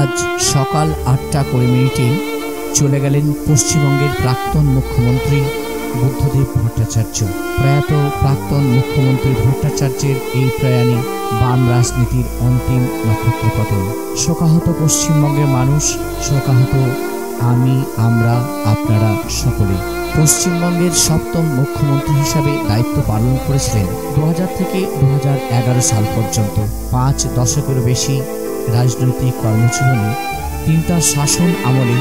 আজ সকাল আটটা কুড়ি মিনিটে চলে গেলেন পশ্চিমবঙ্গের প্রাক্তন মুখ্যমন্ত্রী বুদ্ধদেব ভট্টাচার্য। প্রয়াত প্রাক্তন মুখ্যমন্ত্রী ভট্টাচার্যের এই প্রয়াণে বাম রাজনীতির অন্তিম নক্ষত্র পতন। শোকাহত পশ্চিমবঙ্গের মানুষ, শোকাহত আমি, আমরা, আপনারা সকলে পশ্চিমবঙ্গের সপ্তম মুখ্যমন্ত্রী হিসাবে দায়িত্ব পালন করেছিলেন দু হাজার থেকে দু হাজার এগারো সাল পর্যন্ত। পাঁচ দশকেরও বেশি রাজনৈতিক কর্মজীবনে তিনি তার শাসন আমলে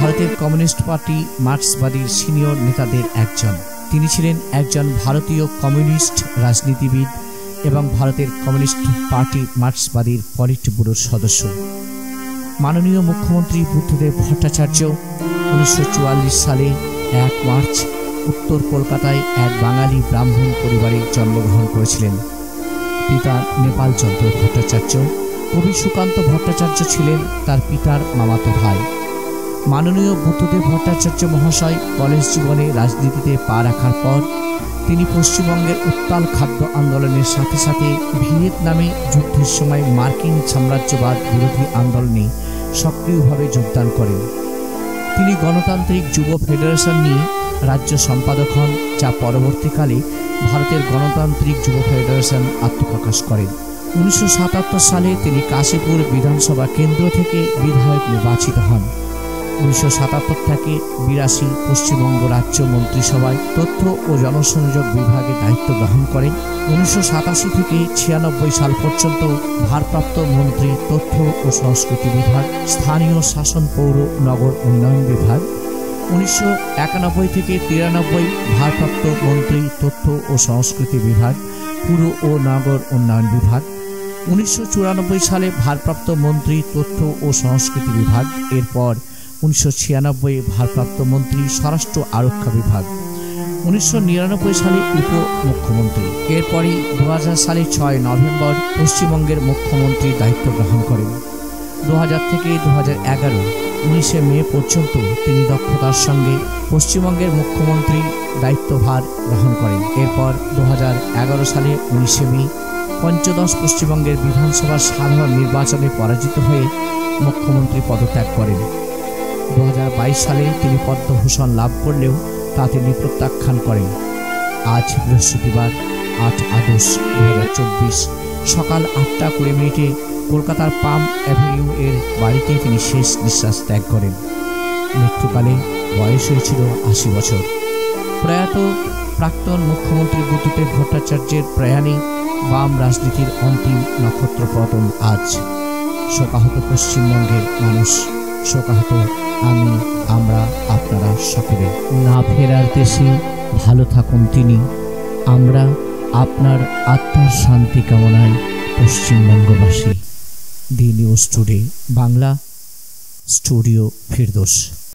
ভারতের কমিউনিস্ট পার্টি মার্ক্সবাদীর সিনিয়র নেতাদের একজন। তিনি ছিলেন একজন ভারতীয় কমিউনিস্ট রাজনীতিবিদ এবং ভারতের কমিউনিস্ট পার্টি মার্ক্সবাদীর পলিট ব্যুরোর সদস্য। মাননীয় মুখ্যমন্ত্রী বুদ্ধদেব ভট্টাচার্য উনিশশো চুয়াল্লিশ সালে এক মার্চ উত্তর কলকাতায় এক বাঙালি ব্রাহ্মণ পরিবারে জন্মগ্রহণ করেছিলেন। পিতা নেপাল চন্দ্র ভট্টাচার্য কবি সুকান্ত ভট্টাচার্য ছিলেন তার পিতার মামাতো ভাই। মাননীয় বুদ্ধদেব ভট্টাচার্য মহাশয় কলেজ জীবনে রাজনীতিতে পা রাখার পর তিনি পশ্চিমবঙ্গের উত্তাল খাদ্য আন্দোলনের সাথে সাথে ভিয়েতনামে যুদ্ধের সময় মার্কিন সাম্রাজ্যবাদ বিরোধী আন্দোলনে সক্রিয়ভাবে যোগদান করেন। তিনি গণতান্ত্রিক যুব ফেডারেশন নিয়ে রাজ্য সম্পাদক হন, যা পরবর্তীকালে ভারতের গণতান্ত্রিক যুব ফেডারেশন আত্মপ্রকাশ করেন। উনিশশো সাতাত্তর সালে তিনি কাশীপুর বিধানসভা কেন্দ্র থেকে বিধায়ক নির্বাচিত হন। উনিশশো সাতাত্তর থেকে বিরাশি পশ্চিমবঙ্গ রাজ্য মন্ত্রিসভায় তথ্য ও জনসংযোগ বিভাগে দায়িত্ব গ্রহণ করেন। উনিশশো সাতাশি থেকে ছিয়ানব্বই সাল পর্যন্ত ভারপ্রাপ্ত মন্ত্রী তথ্য ও সংস্কৃতি বিভাগ, স্থানীয় শাসন পৌর, নগর উন্নয়ন বিভাগ। উনিশশো একানব্বই থেকে তিরানব্বই ভারপ্রাপ্ত মন্ত্রী তথ্য ও সংস্কৃতি বিভাগ, পুর ও নগর উন্নয়ন বিভাগ। উনিশশো চুরানব্বই সালে ভারপ্রাপ্ত মন্ত্রী তথ্য ও সংস্কৃতি বিভাগ, এরপর উনিশশো ছিয়ানব্বই ভারপ্রাপ্ত মন্ত্রী স্বরাষ্ট্র আরক্ষা বিভাগ, উনিশশো নিরানব্বই সালে উপ মুখ্যমন্ত্রী এরপরই দু সালে ছয় নভেম্বর পশ্চিমবঙ্গের মুখ্যমন্ত্রীর দায়িত্ব গ্রহণ করেন। দু হাজার থেকে দু হাজার এগারো উনিশে মে পর্যন্ত তিনি দক্ষতার সঙ্গে পশ্চিমবঙ্গের মুখ্যমন্ত্রী দায়িত্বভার গ্রহণ করেন। এরপর দু হাজার এগারো সালে উনিশে মে পঞ্চদশ পশ্চিমবঙ্গের বিধানসভার সাধারণ নির্বাচনে পরাজিত হয়ে মুখ্যমন্ত্রী পদত্যাগ করেন। দু হাজার বাইশ সালে তিনি পদ্মভূষণ লাভ করলেও তা তিনি প্রত্যাখ্যান করেন। আজ বৃহস্পতিবার, আট আগস্ট দু হাজার চব্বিশ সকাল আটটা কুড়ি মিনিটে কলকাতার পাম অ্যাভিনিউ এর বাড়িতে তিনি শেষ নিঃশ্বাস ত্যাগ করেন। মৃত্যুকালে বয়স হয়েছিল আশি বছর। প্রয়াত প্রাক্তন মুখ্যমন্ত্রী বুদ্ধদেব ভট্টাচার্যের প্রয়াণে বাম রাজনীতির অন্তিম নক্ষত্র পতন আজ। শোকাহত পশ্চিমবঙ্গের মানুষ, শোকাহত আমি, আমরা, আপনারা সকলে। না ফেরার দেশে ভালো থাকুন তিনি। আমরা আপনার আত্মার শান্তি কামনায় পশ্চিমবঙ্গবাসী। The news today, Bangla studio Firdous.